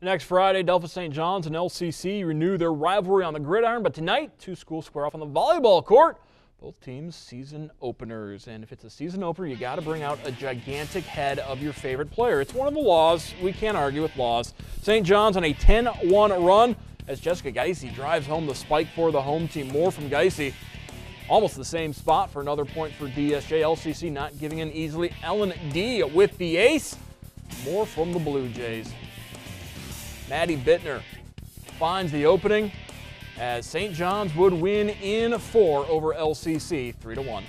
Next Friday, Delphos St. John's and LCC renew their rivalry on the gridiron, but tonight, two schools square off on the volleyball court. Both teams season openers, and if it's a season opener, you got to bring out a gigantic head of your favorite player. It's one of the laws. We can't argue with laws. St. John's on a 10-1 run as Jessica Geisey drives home the spike for the home team. More from Geisey. Almost the same spot for another point for DSJ. LCC not giving in easily. Ellen D with the ace. More from the Blue Jays. Maddie Bittner finds the opening as St. John's would win in four over LCC 3 to 1.